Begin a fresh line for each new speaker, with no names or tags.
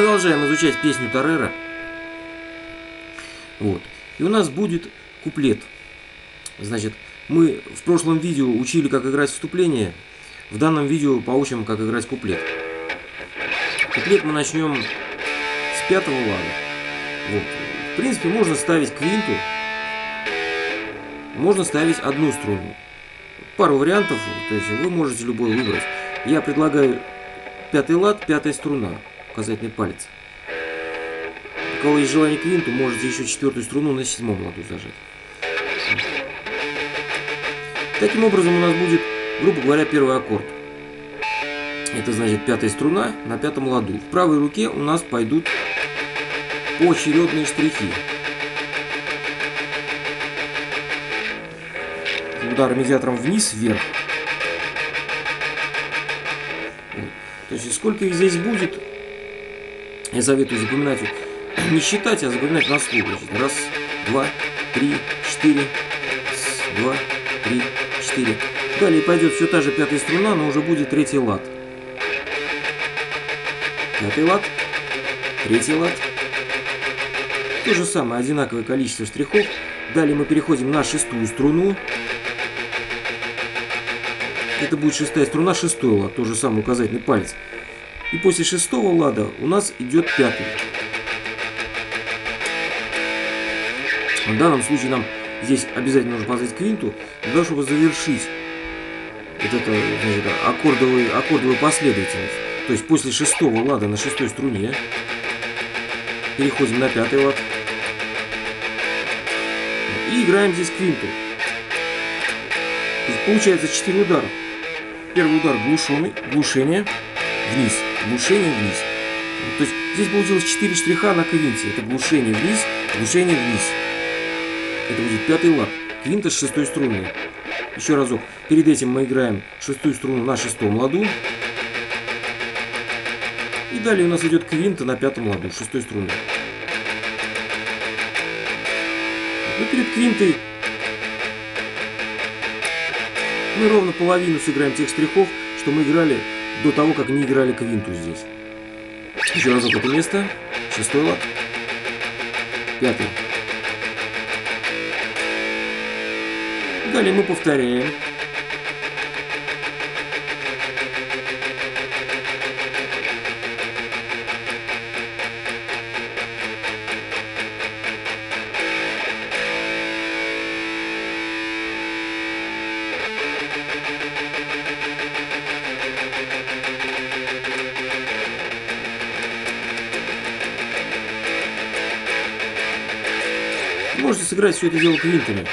Продолжаем изучать песню Тарера. Вот. И у нас будет куплет. Значит, мы в прошлом видео учили, как играть вступление. В данном видео поучим, как играть куплет. Куплет мы начнем с пятого лада. Вот. В принципе, можно ставить квинту, можно ставить одну струну. Пару вариантов, то есть вы можете любой выбрать. Я предлагаю пятый лад, пятая струна указательный палец. У кого есть желание квинту, можете еще четвертую струну на седьмом ладу зажать. Таким образом у нас будет, грубо говоря, первый аккорд. Это значит пятая струна на пятом ладу. В правой руке у нас пойдут поочередные штрихи. Удар медиатором вниз, вверх. То есть сколько их здесь будет, я советую запоминать, не считать, а запоминать на слух. Раз, два, три, четыре, два, три, четыре. Далее пойдет все та же пятая струна, но уже будет третий лад. Пятый лад, третий лад. То же самое, одинаковое количество штрихов. Далее мы переходим на шестую струну. Это будет шестая струна, шестой лад, тот же самый указательный палец. И после шестого лада у нас идет пятый. В данном случае нам здесь обязательно нужно поставить квинту, для того, чтобы завершить вот это, значит, аккордовую, аккордовую последовательность. То есть после шестого лада на шестой струне переходим на пятый лад и играем здесь квинту. Получается 4 удара. Первый удар глушенный, глушение, вниз глушение вниз. То есть здесь получилось 4 штриха на квинте. Это глушение вниз, глушение вниз. Это будет пятый лад. Квинта с шестой струны. Еще разок. Перед этим мы играем шестую струну на шестом ладу. И далее у нас идет квинта на пятом ладу, шестой струны. Но перед квинтой мы ровно половину сыграем тех штрихов, что мы играли до того, как не играли квинту здесь. Еще разок это место. Шестой лад. Пятый. Далее мы повторяем. Можете сыграть все это дело квинтами.